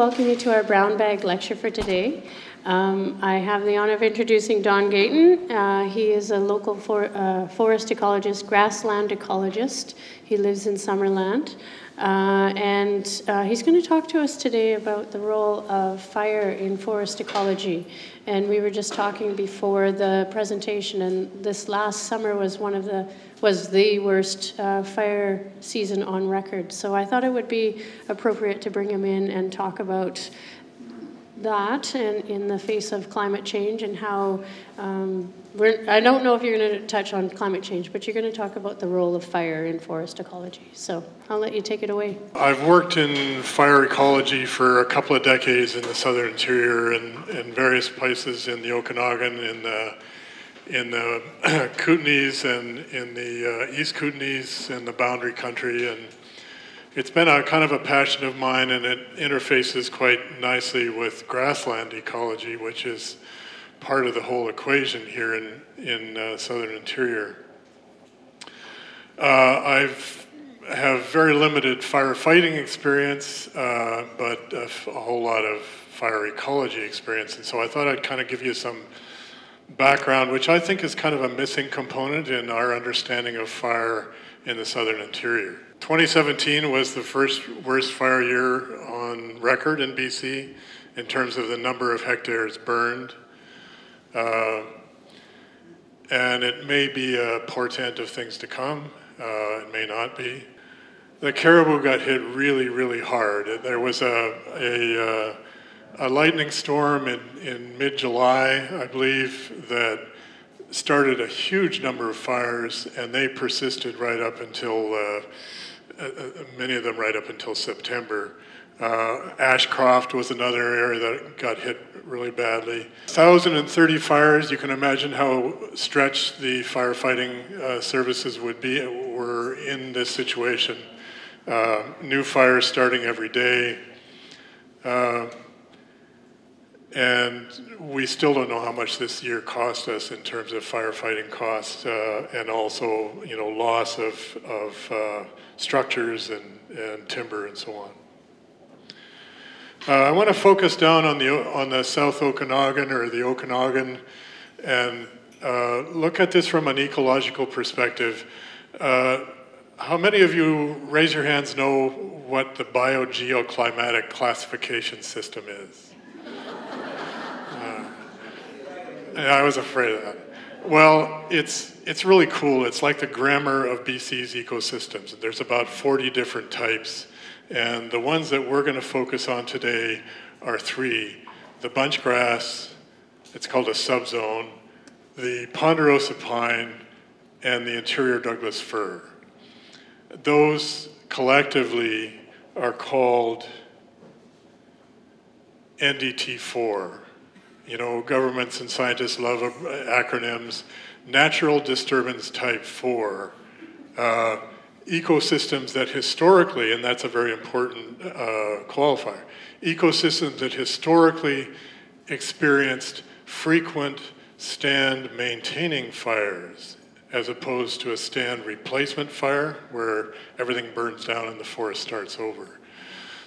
welcome you to our brown bag lecture for today. Um, I have the honor of introducing Don Gayton. Uh, he is a local for, uh, forest ecologist, grassland ecologist. He lives in Summerland. Uh, and uh, he's going to talk to us today about the role of fire in forest ecology. And we were just talking before the presentation, and this last summer was one of the was the worst uh, fire season on record. So I thought it would be appropriate to bring him in and talk about that and in the face of climate change and how um, I don't know if you're going to touch on climate change, but you're going to talk about the role of fire in forest ecology. So I'll let you take it away. I've worked in fire ecology for a couple of decades in the southern interior and in various places in the Okanagan, in the in the Kootenays and in the uh, East Kootenays and the Boundary Country and it's been a kind of a passion of mine, and it interfaces quite nicely with grassland ecology, which is part of the whole equation here in in uh, southern interior. Uh, I've have very limited firefighting experience, uh, but a, whole lot of fire ecology experience, and so I thought I'd kind of give you some background, which I think is kind of a missing component in our understanding of fire in the southern interior. 2017 was the first worst fire year on record in BC in terms of the number of hectares burned. Uh, and it may be a portent of things to come. Uh, it may not be. The Cariboo got hit really, really hard. There was a, a, uh, a lightning storm in, in mid July, I believe, that started a huge number of fires, and they persisted right up until uh, uh, uh, many of them right up until September. Uh, Ashcroft was another area that got hit really badly. 1,030 fires, you can imagine how stretched the firefighting uh, services would be, were in this situation. Uh, new fires starting every day. And we still don't know how much this year cost us in terms of firefighting costs uh, and also, you know, loss of, of uh, structures and, and timber and so on. Uh, I want to focus down on the, on the South Okanagan or the Okanagan and uh, look at this from an ecological perspective. Uh, how many of you, raise your hands, know what the biogeoclimatic classification system is? Yeah, I was afraid of that. Well, it's, it's really cool. It's like the grammar of BC's ecosystems. There's about 40 different types. And the ones that we're going to focus on today are three. The bunch grass, it's called a subzone, the ponderosa pine, and the interior Douglas fir. Those collectively are called NDT4. You know, governments and scientists love acronyms. Natural disturbance type 4. Uh, ecosystems that historically, and that's a very important uh, qualifier, ecosystems that historically experienced frequent stand maintaining fires as opposed to a stand replacement fire where everything burns down and the forest starts over.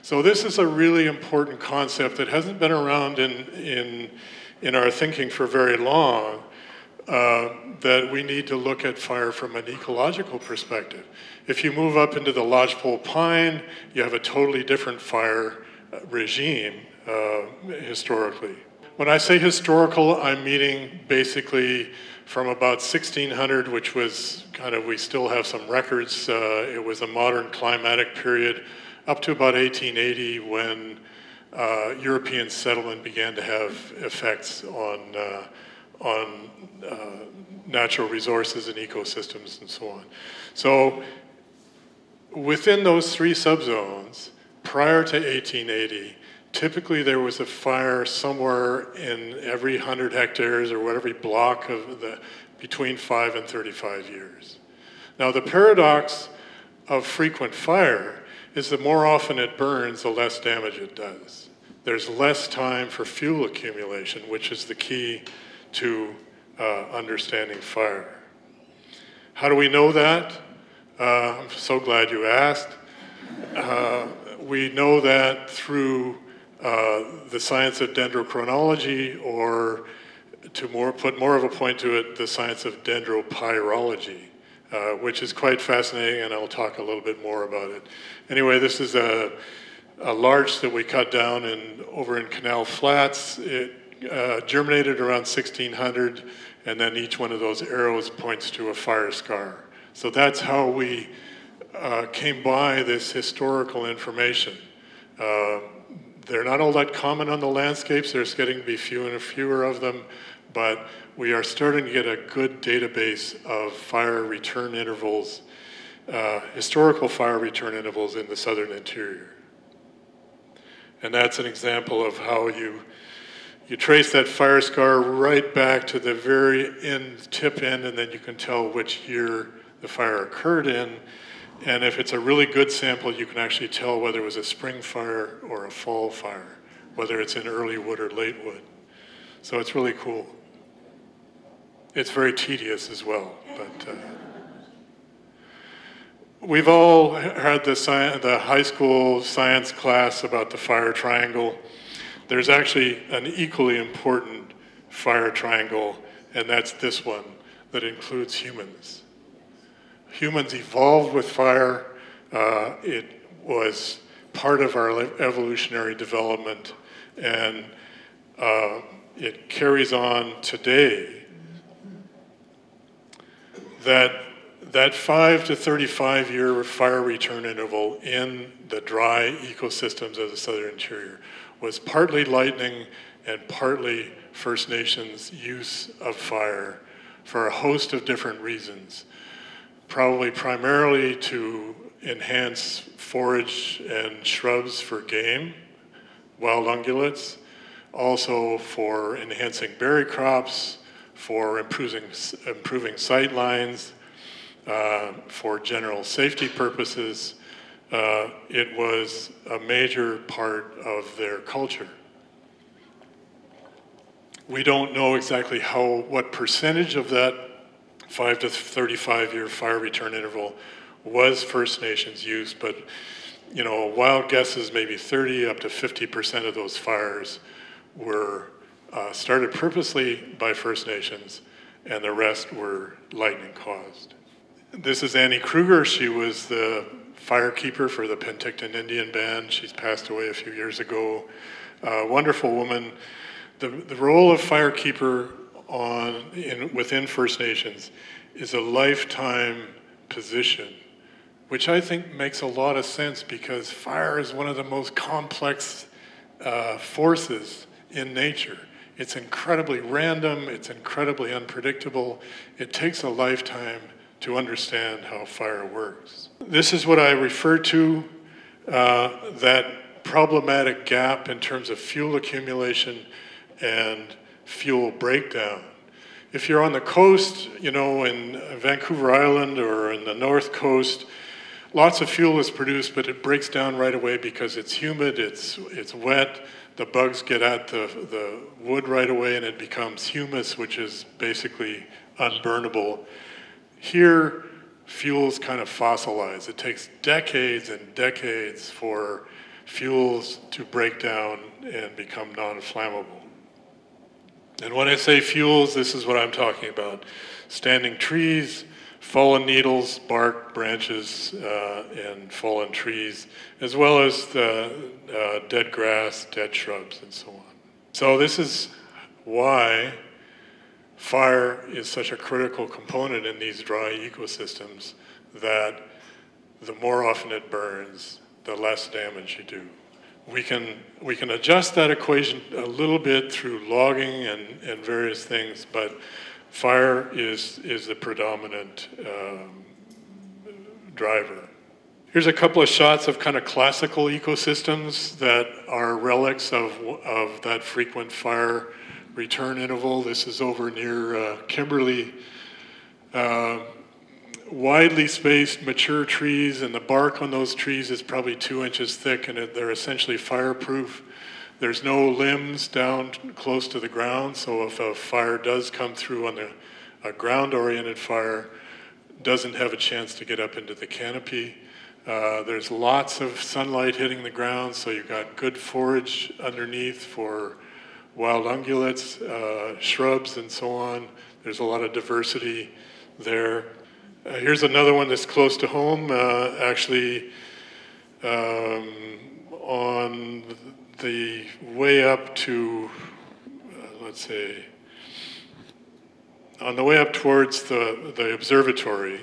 So this is a really important concept that hasn't been around in, in, in our thinking for very long, uh, that we need to look at fire from an ecological perspective. If you move up into the lodgepole pine, you have a totally different fire uh, regime uh, historically. When I say historical, I'm meaning basically from about 1600, which was kind of, we still have some records. Uh, it was a modern climatic period up to about 1880 when uh, European settlement began to have effects on, uh, on uh, natural resources and ecosystems and so on. So within those three subzones, prior to 1880, typically there was a fire somewhere in every 100 hectares or every block of the between 5 and 35 years. Now the paradox of frequent fire is the more often it burns, the less damage it does. There's less time for fuel accumulation, which is the key to uh, understanding fire. How do we know that? Uh, I'm so glad you asked. Uh, we know that through uh, the science of dendrochronology, or to more, put more of a point to it, the science of dendropyrology, uh, which is quite fascinating, and I'll talk a little bit more about it. Anyway, this is a, a larch that we cut down in, over in Canal Flats. It uh, germinated around 1600, and then each one of those arrows points to a fire scar. So that's how we uh, came by this historical information. Uh, they're not all that common on the landscapes. There's getting to be fewer and fewer of them, but we are starting to get a good database of fire return intervals, uh, historical fire return intervals in the southern interior. And that's an example of how you you trace that fire scar right back to the very end, tip end, and then you can tell which year the fire occurred in. And if it's a really good sample, you can actually tell whether it was a spring fire or a fall fire, whether it's in early wood or late wood. So it's really cool. It's very tedious as well, but uh, we've all had the, the high school science class about the fire triangle. There's actually an equally important fire triangle, and that's this one that includes humans. Humans evolved with fire. Uh, it was part of our evolutionary development, and uh, it carries on today. That that 5 to 35 year fire return interval in the dry ecosystems of the southern interior was partly lightning and partly First Nations use of fire for a host of different reasons. Probably primarily to enhance forage and shrubs for game, wild ungulates, also for enhancing berry crops, for improving, improving sight lines, uh, for general safety purposes, uh, it was a major part of their culture. We don't know exactly how, what percentage of that 5 to 35 year fire return interval was First Nations use, but you know, wild guesses maybe 30 up to 50% of those fires were uh, started purposely by First Nations, and the rest were lightning caused. This is Annie Kruger. She was the firekeeper for the Penticton Indian Band. She's passed away a few years ago. Uh, wonderful woman. The, the role of firekeeper on, in, within First Nations is a lifetime position, which I think makes a lot of sense because fire is one of the most complex uh, forces in nature. It's incredibly random, it's incredibly unpredictable. It takes a lifetime to understand how fire works. This is what I refer to uh, that problematic gap in terms of fuel accumulation and fuel breakdown. If you're on the coast, you know, in Vancouver Island or in the north coast, lots of fuel is produced, but it breaks down right away because it's humid, it's, it's wet, the bugs get at the, the wood right away and it becomes humus, which is basically unburnable. Here, fuels kind of fossilize. It takes decades and decades for fuels to break down and become non-flammable. And when I say fuels, this is what I'm talking about. Standing trees, fallen needles, bark, branches, uh, and fallen trees, as well as the uh, dead grass, dead shrubs, and so on. So this is why Fire is such a critical component in these dry ecosystems that the more often it burns, the less damage you do. We can, we can adjust that equation a little bit through logging and, and various things, but fire is, is the predominant um, driver. Here's a couple of shots of kind of classical ecosystems that are relics of, of that frequent fire return interval. This is over near uh, Kimberley. Uh, widely spaced mature trees, and the bark on those trees is probably two inches thick, and they're essentially fireproof. There's no limbs down close to the ground, so if a fire does come through on the, a ground-oriented fire, doesn't have a chance to get up into the canopy. Uh, there's lots of sunlight hitting the ground, so you've got good forage underneath for wild ungulates, uh, shrubs, and so on. There's a lot of diversity there. Uh, here's another one that's close to home, uh, actually um, on the way up to, uh, let's say, on the way up towards the, the observatory,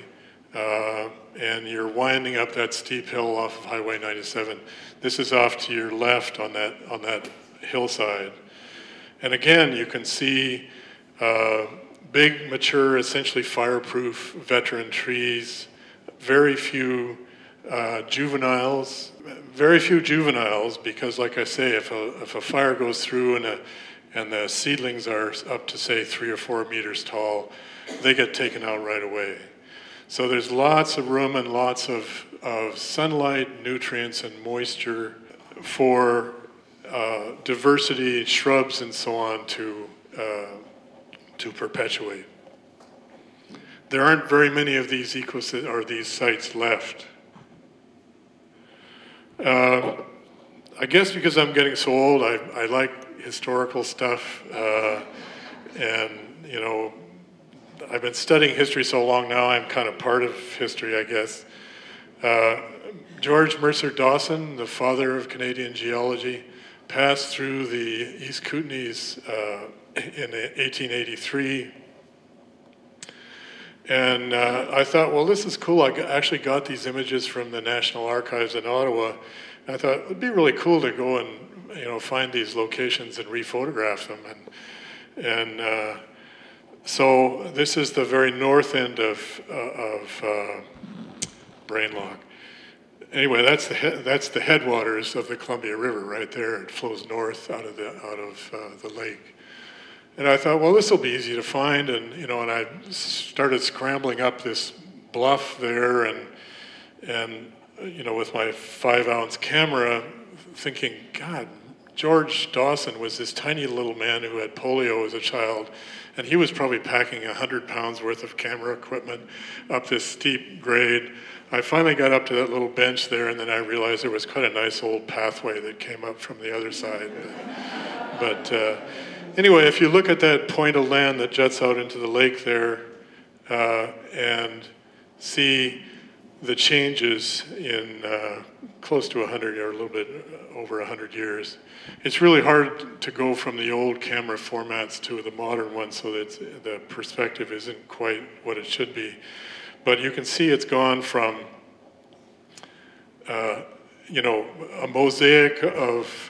uh, and you're winding up that steep hill off of Highway 97. This is off to your left on that, on that hillside. And again, you can see uh, big, mature, essentially fireproof veteran trees, very few uh, juveniles, very few juveniles because, like I say, if a, if a fire goes through and, a, and the seedlings are up to, say, three or four meters tall, they get taken out right away. So there's lots of room and lots of, of sunlight, nutrients, and moisture for uh, diversity, shrubs, and so on to, uh, to perpetuate. There aren't very many of these ecosystems or these sites left. Uh, I guess because I'm getting so old, I, I like historical stuff, uh, and you know, I've been studying history so long now, I'm kind of part of history, I guess. Uh, George Mercer Dawson, the father of Canadian geology, passed through the East Kootenays uh, in 1883. And uh, I thought, well, this is cool. I actually got these images from the National Archives in Ottawa. And I thought it would be really cool to go and you know find these locations and rephotograph them. And and uh, so this is the very north end of, uh, of uh, Brainlock. Anyway, that's the, that's the headwaters of the Columbia River right there. It flows north out of the, out of uh, the lake. And I thought, well, this will be easy to find. And, you know, and I started scrambling up this bluff there and, and, you know, with my five ounce camera, thinking, God, George Dawson was this tiny little man who had polio as a child and he was probably packing 100 pounds worth of camera equipment up this steep grade. I finally got up to that little bench there, and then I realized there was quite a nice old pathway that came up from the other side. But uh, anyway, if you look at that point of land that juts out into the lake there uh, and see the changes in uh, close to 100 or a little bit over 100 years. It's really hard to go from the old camera formats to the modern one so that the perspective isn't quite what it should be. But you can see it's gone from, uh, you know, a mosaic of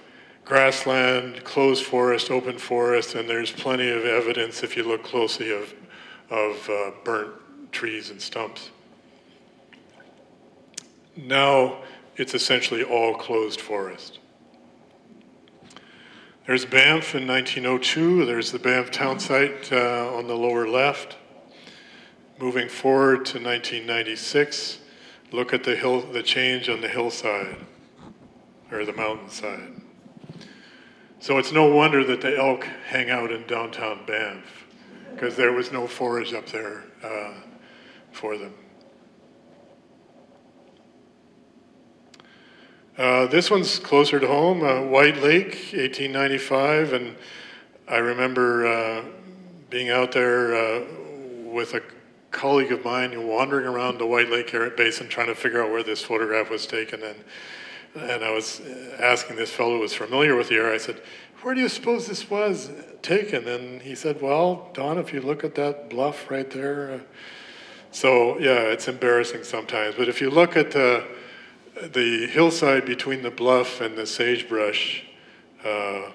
grassland, closed forest, open forest, and there's plenty of evidence if you look closely of, of uh, burnt trees and stumps. Now it's essentially all closed forest. There's Banff in 1902. There's the Banff town site uh, on the lower left. Moving forward to 1996, look at the hill, the change on the hillside or the mountainside. So it's no wonder that the elk hang out in downtown Banff because there was no forage up there uh, for them. Uh, this one's closer to home, uh, White Lake, 1895, and I remember uh, being out there uh, with a colleague of mine wandering around the White Lake Basin trying to figure out where this photograph was taken, and and I was asking this fellow who was familiar with the area. I said, "Where do you suppose this was taken?" And he said, "Well, Don, if you look at that bluff right there." Uh, so yeah, it's embarrassing sometimes, but if you look at the the hillside between the bluff and the sagebrush, uh,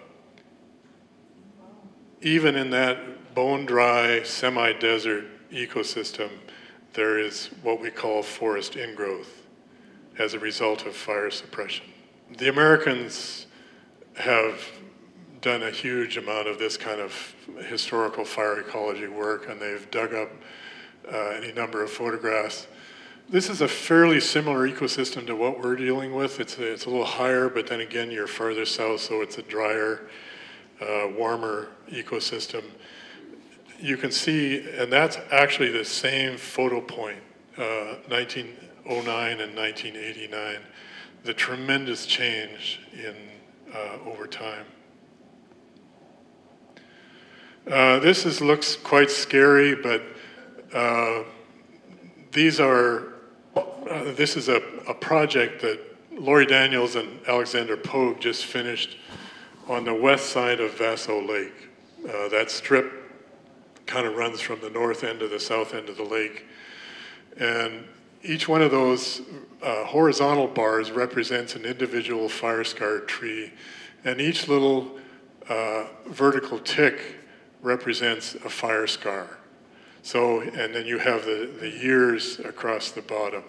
even in that bone dry, semi desert ecosystem, there is what we call forest ingrowth as a result of fire suppression. The Americans have done a huge amount of this kind of historical fire ecology work, and they've dug up uh, any number of photographs this is a fairly similar ecosystem to what we're dealing with. It's a, it's a little higher, but then again, you're farther south, so it's a drier, uh, warmer ecosystem. You can see, and that's actually the same photo point, uh, 19, 09 and 1989, the tremendous change in uh, over time. Uh, this is, looks quite scary, but uh, these are, uh, this is a, a project that Lori Daniels and Alexander Pogue just finished on the west side of Vaseux Lake. Uh, that strip kind of runs from the north end to the south end of the lake. And each one of those uh, horizontal bars represents an individual fire scar tree, and each little uh, vertical tick represents a fire scar. So, and then you have the, the years across the bottom.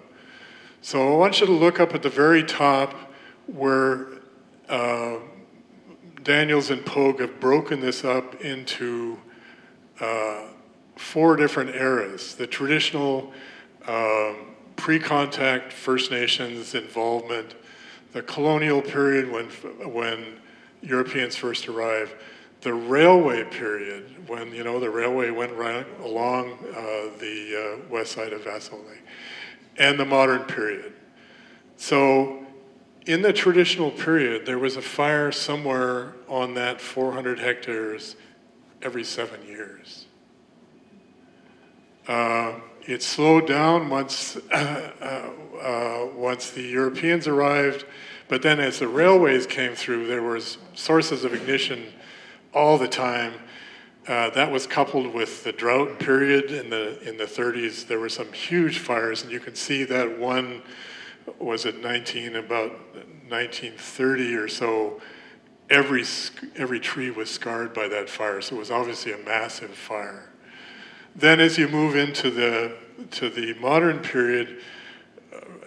So I want you to look up at the very top where uh, Daniels and Pogue have broken this up into uh, four different eras. The traditional um, pre-contact First Nations involvement, the colonial period when, when Europeans first arrived, the railway period when you know the railway went right along uh, the uh, west side of Vaseux Lake, and the modern period. So, in the traditional period, there was a fire somewhere on that 400 hectares every seven years. Uh, it slowed down once, uh, uh, once the Europeans arrived, but then as the railways came through, there was sources of ignition all the time. Uh, that was coupled with the drought period in the in the 30s. There were some huge fires, and you can see that one was at 19 about 1930 or so every, every tree was scarred by that fire, so it was obviously a massive fire. Then as you move into the, to the modern period,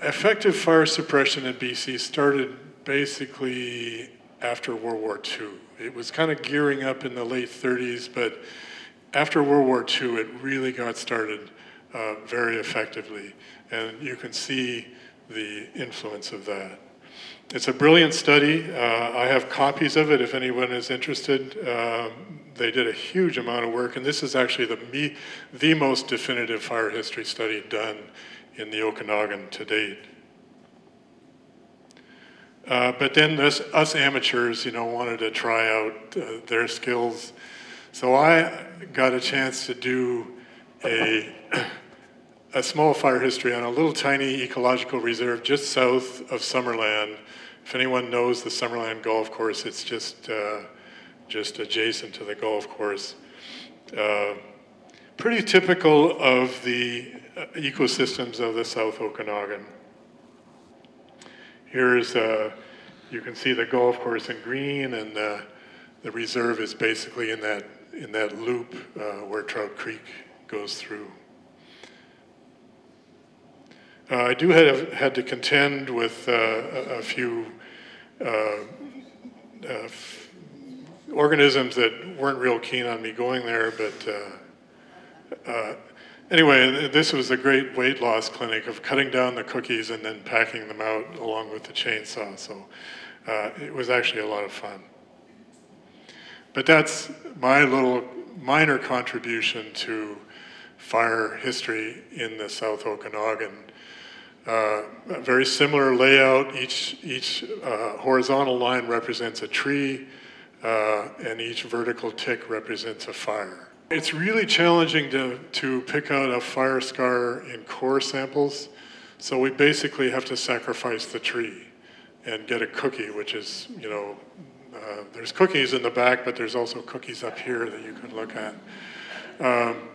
effective fire suppression in BC started basically after World War II. It was kind of gearing up in the late 30s, but after World War II, it really got started uh, very effectively. And you can see the influence of that. It's a brilliant study. Uh, I have copies of it if anyone is interested. Um, they did a huge amount of work, and this is actually the, me, the most definitive fire history study done in the Okanagan to date. Uh, but then this, us amateurs, you know, wanted to try out uh, their skills. So I got a chance to do a, a small fire history on a little tiny ecological reserve just south of Summerland if anyone knows the Summerland Golf Course, it's just, uh, just adjacent to the golf course. Uh, pretty typical of the uh, ecosystems of the South Okanagan. Here's, uh, you can see the golf course in green and the, the reserve is basically in that, in that loop uh, where Trout Creek goes through. Uh, I do have had to contend with uh, a, a, few uh, uh, organisms that weren't real keen on me going there, but anyway, this was a great weight loss clinic of cutting down the cookies and then packing them out along with the chainsaw. So uh, it was actually a lot of fun. But that's my little minor contribution to fire history in the South Okanagan. Uh, a very similar layout. Each, each uh, horizontal line represents a tree, uh, and each vertical tick represents a fire. It's really challenging to, to pick out a fire scar in core samples, so we basically have to sacrifice the tree and get a cookie, which is, you know, uh, there's cookies in the back, but there's also cookies up here that you can look at. Um,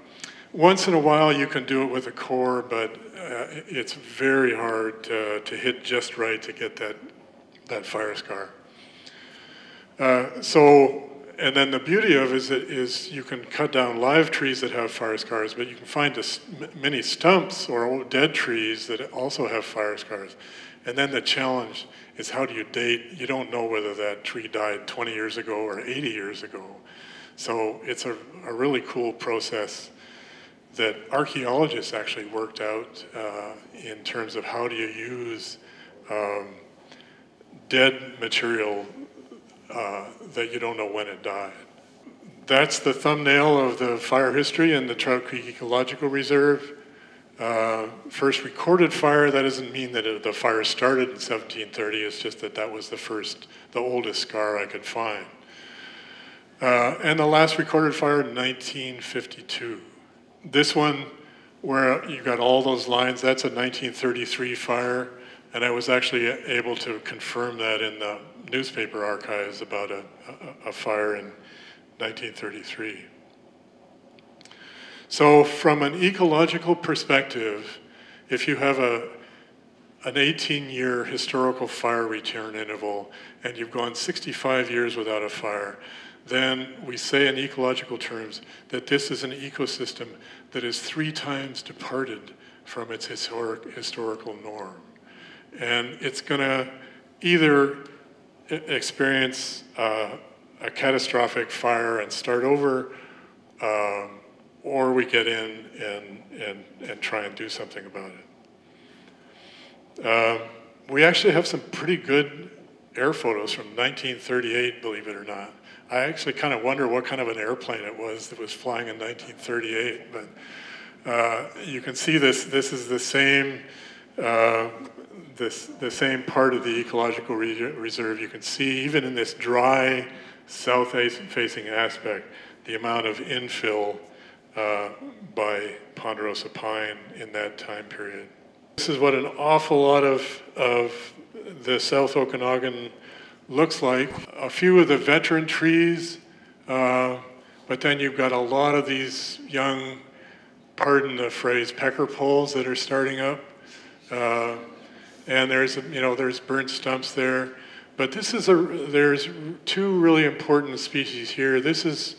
once in a while you can do it with a core, but uh, it's very hard to, to, hit just right to get that, that fire scar. Uh, so, and then the beauty of it is, it is you can cut down live trees that have fire scars, but you can find many stumps or dead trees that also have fire scars. And then the challenge is how do you date? You don't know whether that tree died 20 years ago or 80 years ago. So it's a, a really cool process that archaeologists actually worked out uh, in terms of how do you use um, dead material uh, that you don't know when it died. That's the thumbnail of the fire history in the Trout Creek Ecological Reserve. uh, first recorded fire. That doesn't mean that it, the fire started in 1730. It's just that that was the first, the oldest scar I could find. Uh, and the last recorded fire in 1952. This one, where you got all those lines, that's a 1933 fire, and I was actually able to confirm that in the newspaper archives about a, a, a fire in 1933. So, from an ecological perspective, if you have a, an 18 year historical fire return interval and you've gone 65 years without a fire, then we say in ecological terms that this is an ecosystem that is three times departed from its historic, historical norm. And it's going to either experience uh, a catastrophic fire and start over, um, or we get in and, and, and try and do something about it. Um, we actually have some pretty good air photos from 1938, believe it or not. I actually kind of wonder what kind of an airplane it was that was flying in 1938, but uh, you can see this, this is the same, uh, this, the same part of the ecological re reserve. You can see even in this dry south-facing aspect, the amount of infill uh, by ponderosa pine in that time period. This is what an awful lot of, of the South Okanagan looks like. A few of the veteran trees, uh, but then you've got a lot of these young, pardon the phrase, pecker poles that are starting up. Uh, and there's, you know, there's burnt stumps there. But this is a, there's two really important species here. This is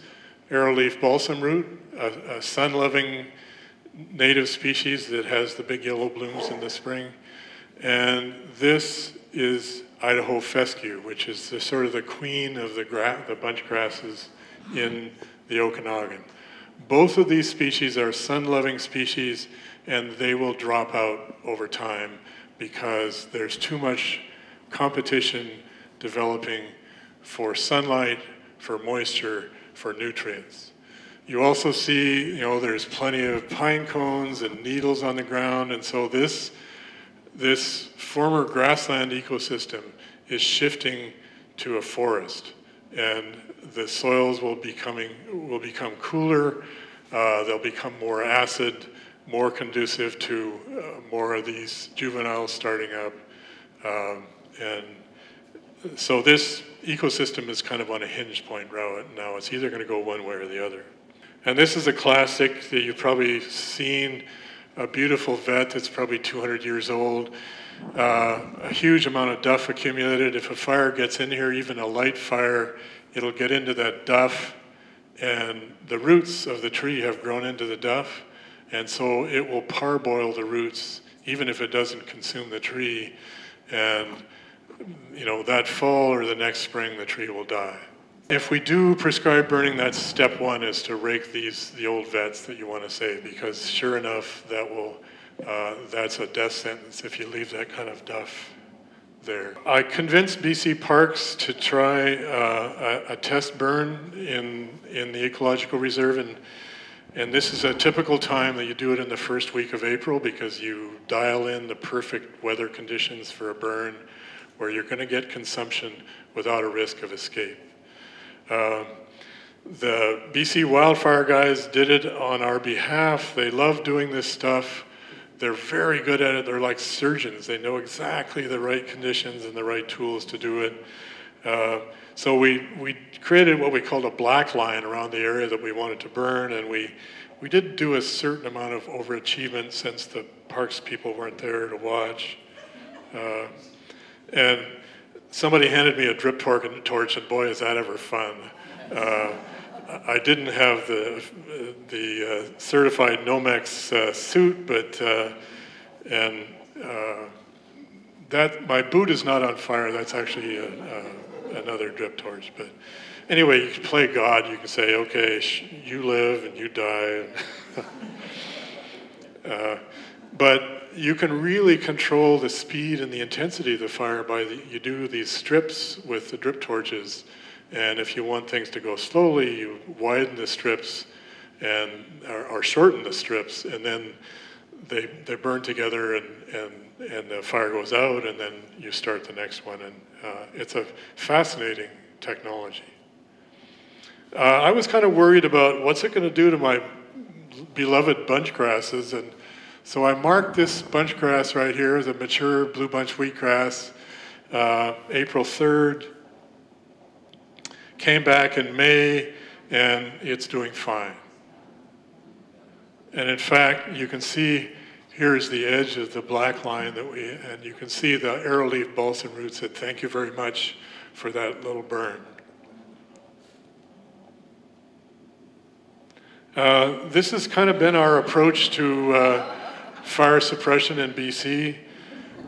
arrowleaf balsam root, a, a sun-loving native species that has the big yellow blooms in the spring. And this is Idaho fescue, which is the, sort of the queen of the, the bunch grasses in the Okanagan. Both of these species are sun-loving species, and they will drop out over time because there's too much competition developing for sunlight, for moisture, for nutrients. You also see, you know, there's plenty of pine cones and needles on the ground, and so this, this former grassland ecosystem is shifting to a forest, and the soils will, becoming, will become cooler, uh, they'll become more acid, more conducive to uh, more of these juveniles starting up, um, and so this ecosystem is kind of on a hinge point route now. It's either going to go one way or the other. And this is a classic that you've probably seen, a beautiful vet that's probably 200 years old. Uh, a huge amount of duff accumulated. If a fire gets in here, even a light fire, it'll get into that duff, and the roots of the tree have grown into the duff, and so it will parboil the roots, even if it doesn't consume the tree. And you know, that fall or the next spring, the tree will die. If we do prescribe burning, that's step one is to rake these, the old vets that you want to save, because sure enough, that will, uh, that's a death sentence if you leave that kind of duff there. I convinced BC Parks to try uh, a, a, test burn in, in the ecological reserve, and, and this is a typical time that you do it in the first week of April because you dial in the perfect weather conditions for a burn where you're going to get consumption without a risk of escape. Um, the BC wildfire guys did it on our behalf. They love doing this stuff. They're very good at it. They're like surgeons. They know exactly the right conditions and the right tools to do it. Uh, so we, we created what we called a black line around the area that we wanted to burn, and we, we did do a certain amount of overachievement since the parks people weren't there to watch. Uh, and somebody handed me a drip torch, and boy, is that ever fun. Uh, I didn't have the, the uh, certified Nomex uh, suit, but, uh, and uh, that, my boot is not on fire. That's actually a, a, another drip torch. But anyway, you can play God. You can say, okay, you live and you die. Uh, but you can really control the speed and the intensity of the fire by the, you do these strips with the drip torches. And if you want things to go slowly, you widen the strips and or, or shorten the strips, and then they, they burn together and, and, and the fire goes out and then you start the next one. And uh, it's a fascinating technology. Uh, I was kind of worried about what's it going to do to my beloved bunch grasses. And so I marked this bunch grass right here as a mature blue bunch wheatgrass, uh, April 3rd. Came back in May and it's doing fine. And in fact, you can see here's the edge of the black line that we, and you can see the arrowleaf balsam root said, thank you very much for that little burn. Uh, this has kind of been our approach to uh, fire suppression in BC.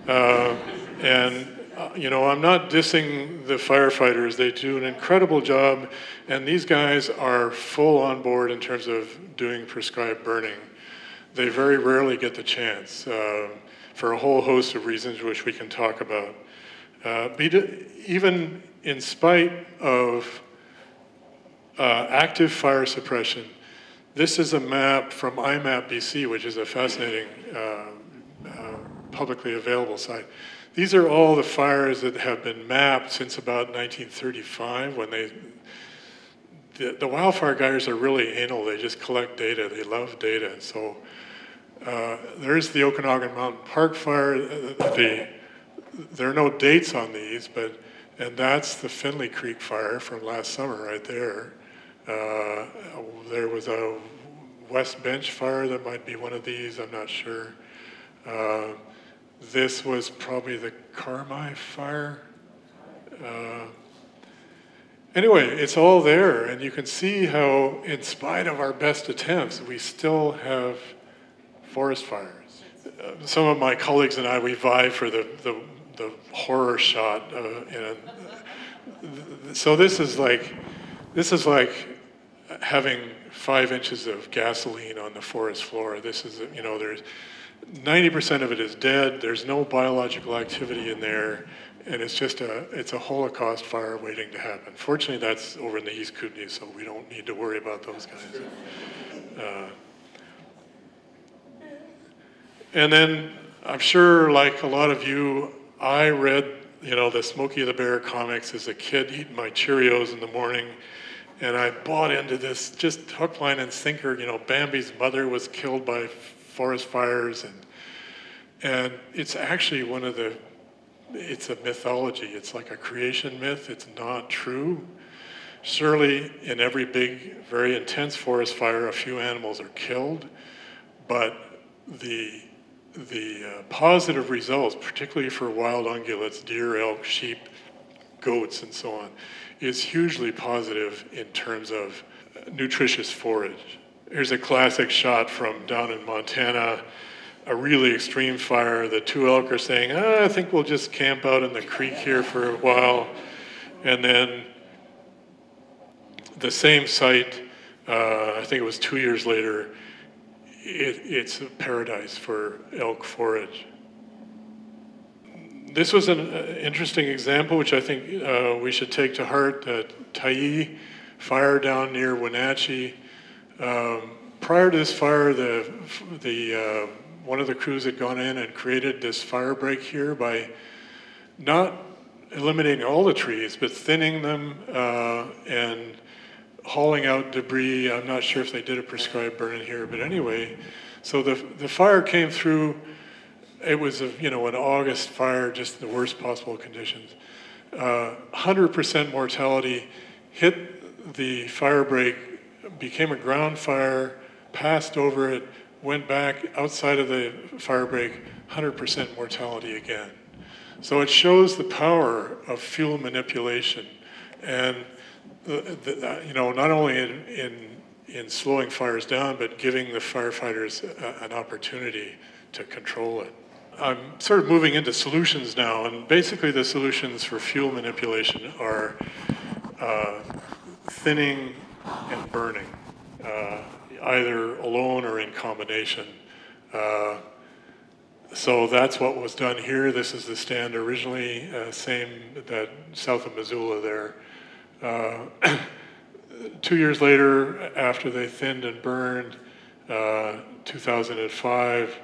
Uh, and, uh, you know, I'm not dissing the firefighters. They do an incredible job, and these guys are full on board in terms of doing prescribed burning they very rarely get the chance uh, for a whole host of reasons which we can talk about. Uh, even in spite of uh, active fire suppression, this is a map from IMAP BC, which is a fascinating uh, uh, publicly available site. These are all the fires that have been mapped since about 1935 when they the, the, wildfire guys are really anal. They just collect data. They love data. So uh, there's the Okanagan Mountain Park fire. Uh, the, there are no dates on these, but and that's the Finlay Creek fire from last summer right there. Uh, there was a West Bench fire that might be one of these, I'm not sure. Uh, this was probably the Carmi fire. Uh, anyway, it's all there, and you can see how, in spite of our best attempts, we still have forest fires. Uh, some of my colleagues and I, we vie for the, the, the horror shot. Uh, so this is like, this is like having five inches of gasoline on the forest floor. This is, you know, there's 90% of it is dead. There's no biological activity in there. And it's just a, it's a Holocaust fire waiting to happen. Fortunately, that's over in the East Kootenay, so we don't need to worry about those guys. Uh, and then I'm sure, like a lot of you, I read, you know, the Smokey the Bear comics as a kid, eating my Cheerios in the morning. And I bought into this just hook, line, and sinker. You know, Bambi's mother was killed by forest fires. And, and it's actually one of the, it's a mythology. It's like a creation myth. It's not true. Surely, in every big, very intense forest fire, a few animals are killed. But the the uh, positive results, particularly for wild ungulates, deer, elk, sheep, goats, and so on, is hugely positive in terms of uh, nutritious forage. Here's a classic shot from down in Montana, a really extreme fire. The two elk are saying, ah, I think we'll just camp out in the creek here for a while. And then the same site, uh, I think it was two years later, it, it's a paradise for elk forage. This was an uh, interesting example, which I think uh, we should take to heart. Uh, Tyee fire down near Wenatchee. Um, prior to this fire, the, the, uh, one of the crews had gone in and created this fire break here by not eliminating all the trees, but thinning them uh, and hauling out debris. I'm not sure if they did a prescribed burn in here, but anyway, so the, the fire came through. It was a, you know an August fire, just the worst possible conditions. Uh, 100% mortality hit the fire break, became a ground fire, passed over it, went back outside of the fire break, 100% mortality again. So it shows the power of fuel manipulation and the, the, uh, you know, not only in, in, in, slowing fires down, but giving the firefighters a, an opportunity to control it. I'm sort of moving into solutions now, and basically the solutions for fuel manipulation are uh, thinning and burning, uh, either alone or in combination. Uh, so that's what was done here. This is the stand originally, uh, same that south of Missoula there. Uh, two years later, after they thinned and burned, uh, 2005,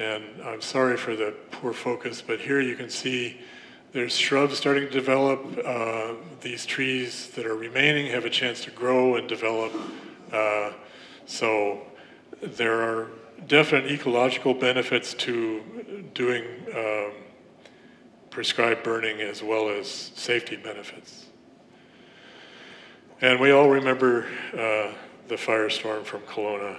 And I'm sorry for the poor focus, but here you can see there's shrubs starting to develop. Uh, these trees that are remaining have a chance to grow and develop. Uh, so there are definite ecological benefits to doing um, prescribed burning as well as safety benefits. And we all remember uh, the firestorm from Kelowna.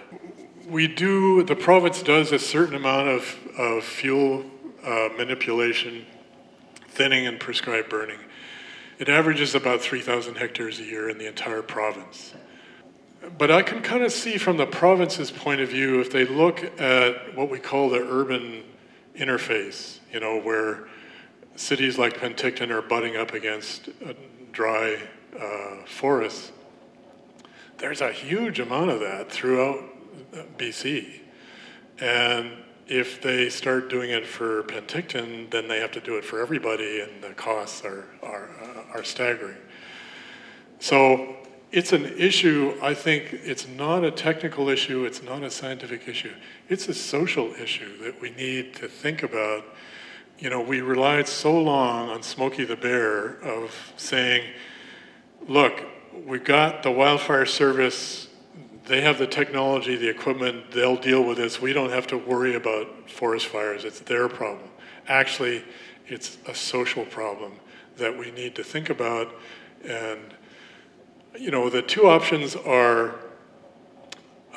We do, the province does a certain amount of, of fuel uh, manipulation, thinning, and prescribed burning. It averages about 3,000 hectares a year in the entire province. But I can kind of see from the province's point of view, if they look at what we call the urban interface, you know, where cities like Penticton are butting up against dry uh, forests, there's a huge amount of that throughout BC. And if they start doing it for Penticton, then they have to do it for everybody, and the costs are, are, uh, are staggering. So it's an issue, I think it's not a technical issue, it's not a scientific issue. It's a social issue that we need to think about. You know, we relied so long on Smokey the Bear of saying, look, we've got the wildfire service, they have the technology, the equipment, they'll deal with this. We don't have to worry about forest fires, it's their problem. Actually, it's a social problem that we need to think about and you know, the two options are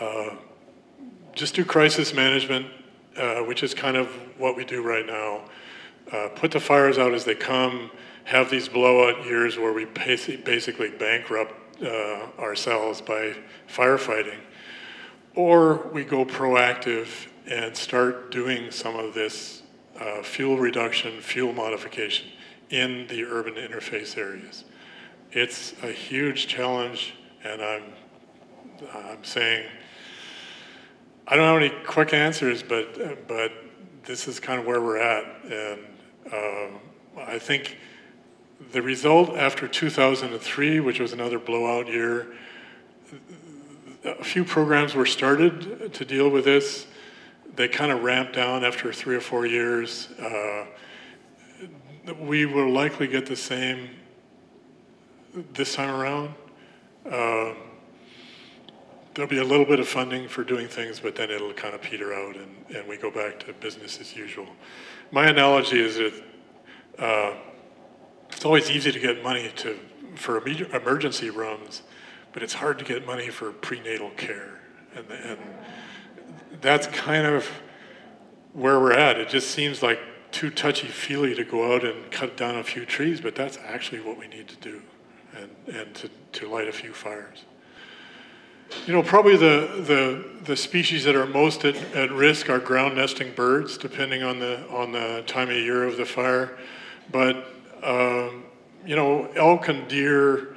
uh, just do crisis management, uh, which is kind of what we do right now. Uh, put the fires out as they come, have these blowout years where we basically bankrupt uh, ourselves by firefighting. Or we go proactive and start doing some of this uh, fuel reduction, fuel modification in the urban interface areas it's a huge challenge, and I'm, I'm saying, I don't have any quick answers, but, but this is kind of where we're at. And um, I think the result after 2003, which was another blowout year, a few programs were started to deal with this. They kind of ramped down after three or four years. Uh, we will likely get the same this time around. Uh, there'll be a little bit of funding for doing things, but then it'll kind of peter out and, and we go back to business as usual. My analogy is that uh, it's always easy to get money to, for emergency rooms, but it's hard to get money for prenatal care. And, and that's kind of where we're at. It just seems like too touchy-feely to go out and cut down a few trees, but that's actually what we need to do and, and to, to light a few fires. You know, probably the, the, the species that are most at, at risk are ground nesting birds, depending on the, on the time of year of the fire. But, um, you know, elk and deer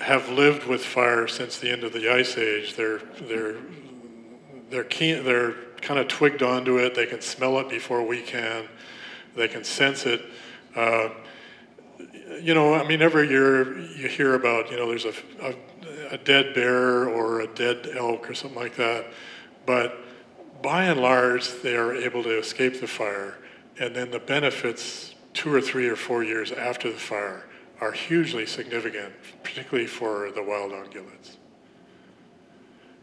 have lived with fire since the end of the ice age. They're, they're, they're, keen, they're kind of twigged onto it. They can smell it before we can. They can sense it. Uh, you know, I mean, every year you hear about, you know, there's a, a, a, dead bear or a dead elk or something like that. But by and large, they are able to escape the fire. And then the benefits, two or three or four years after the fire, are hugely significant, particularly for the wild ungulates.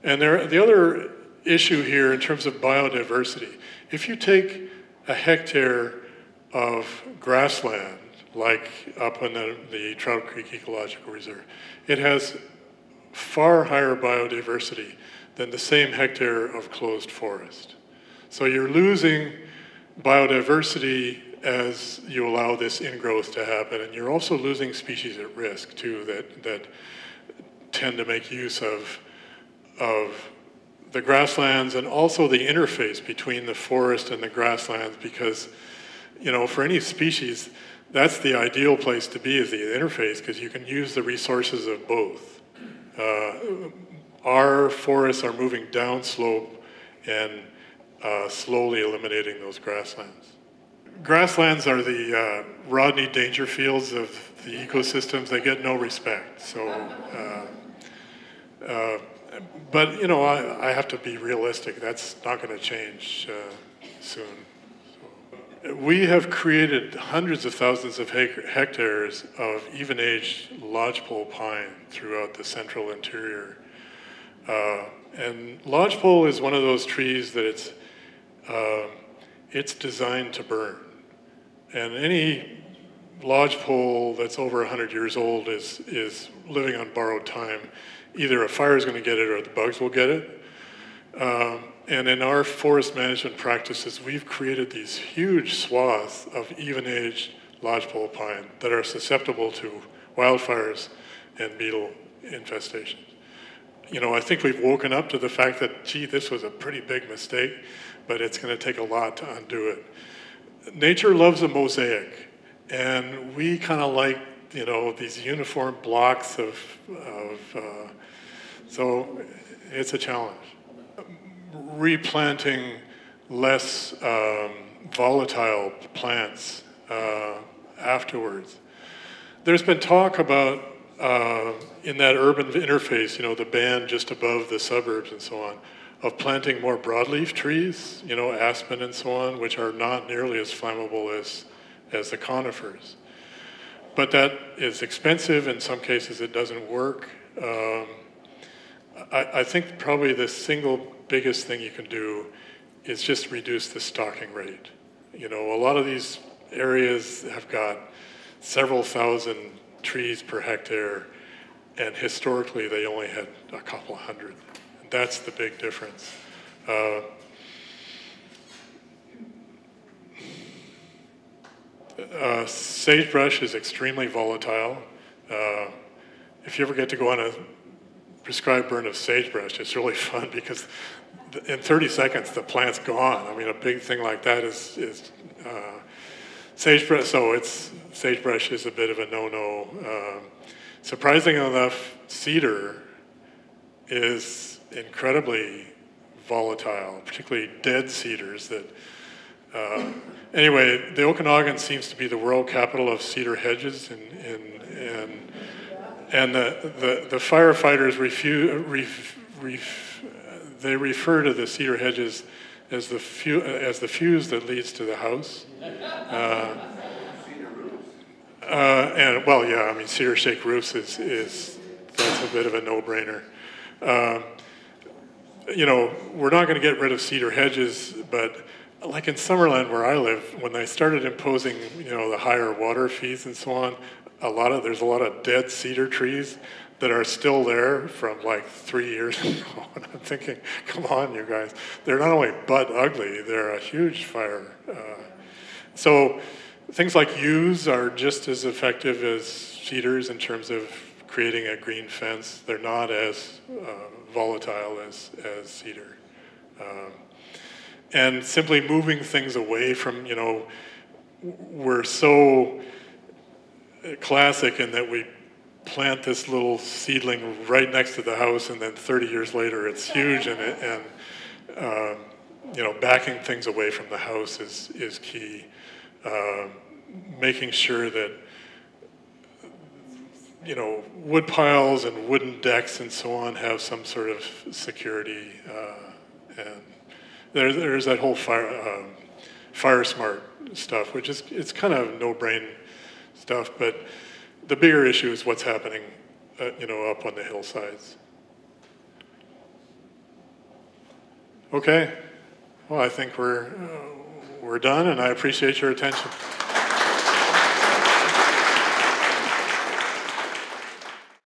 And there, the other issue here in terms of biodiversity, if you take a hectare of grassland like up in the, the Trout Creek Ecological Reserve. It has far higher biodiversity than the same hectare of closed forest. So you're losing biodiversity as you allow this ingrowth to happen, and you're also losing species at risk too that, that tend to make use of, of the grasslands and also the interface between the forest and the grasslands because, you know, for any species, that's the ideal place to be is the interface because you can use the resources of both. Uh, our forests are moving downslope and uh, slowly eliminating those grasslands. Grasslands are the uh, Rodney Dangerfields of the ecosystems. They get no respect. So, uh, uh, but you know, I, I, have to be realistic. That's not going to change. Uh, soon. So, we have created hundreds of thousands of hectares of even-aged lodgepole pine throughout the central interior. Uh, and lodgepole is one of those trees that it's, uh, it's designed to burn. And any lodgepole that's over 100 years old is, is living on borrowed time. Either a fire is going to get it or the bugs will get it. Um, and in our forest management practices, we've created these huge swaths of even-aged lodgepole pine that are susceptible to wildfires and beetle infestations. You know, I think we've woken up to the fact that, gee, this was a pretty big mistake, but it's going to take a lot to undo it. Nature loves a mosaic. And we kind of like, you know, these uniform blocks of, of uh, so it's a challenge. Replanting less um, volatile plants uh, afterwards. There's been talk about uh, in that urban interface, you know, the band just above the suburbs and so on, of planting more broadleaf trees, you know, aspen and so on, which are not nearly as flammable as as the conifers. But that is expensive. In some cases, it doesn't work. Um, I, I, think probably the single biggest thing you can do is just reduce the stocking rate. You know, a lot of these areas have got several thousand trees per hectare, and historically they only had a couple hundred. That's the big difference. Uh, Uh, sagebrush is extremely volatile. Uh, if you ever get to go on a prescribed burn of sagebrush, it's really fun because in 30 seconds the plant's gone. I mean, a big thing like that is, is uh, sagebrush. So it's sagebrush is a bit of a no-no. Um, surprisingly enough, cedar is incredibly volatile, particularly dead cedars that uh, anyway, the Okanagan seems to be the world capital of cedar hedges, and and and, and the, the, the firefighters refuse, ref, ref, they refer to the cedar hedges as the fu- as the fuse that leads to the house. Uh, uh, and well, yeah, I mean cedar shake roofs is is that's a bit of a no-brainer. Um, you know, we're not going to get rid of cedar hedges, but like in Summerland where I live, when they started imposing, you know, the higher water fees and so on, a lot of there's a lot of dead cedar trees that are still there from like three years ago. And I'm thinking, come on, you guys, they're not only butt ugly, they're a huge fire. Uh, so things like yews are just as effective as cedars in terms of creating a green fence. They're not as uh, volatile as, as cedar. Um, and simply moving things away from, you know, we're so classic in that we plant this little seedling right next to the house and then 30 years later it's huge and, and um, you know, backing things away from the house is, is key. Uh, making sure that you know, wood piles and wooden decks and so on have some sort of security uh, and there, there's that whole fire, um, fire smart stuff, which is it's kind of no brain stuff, but the bigger issue is what's happening, uh, you know, up on the hillsides. Okay, well, I think we're uh, we're done, and I appreciate your attention.